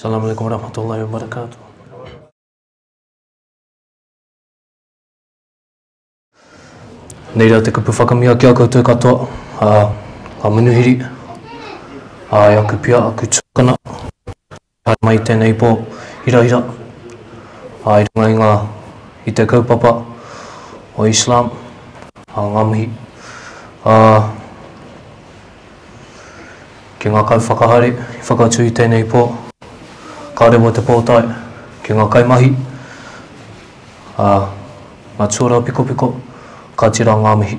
Assalamualaikum warahmatullahi wabarakatuh Nei rā te kupu whakamiha ki a koutou katoa, ā, ngā manuhiri, ā, e aku pia, aku tuakana, haere mai tēnei pō hirahira, ā, i runga i ngā, i te kaupapa o Islam, ā, ngā mihi, ā, Ki ngā kauwhakahaere i whakatū i tēnei pō, ka rewa te pōtae ki ngā kaimahi, ā, ngā tuarā pikopiko, kāti rā ngā mihi.